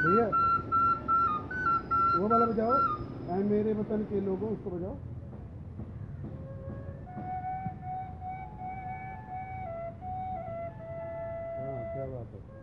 भैया, वो वाला बजाओ आए मेरे वतन के लोगों, उसको बजाओ। हाँ क्या बात है।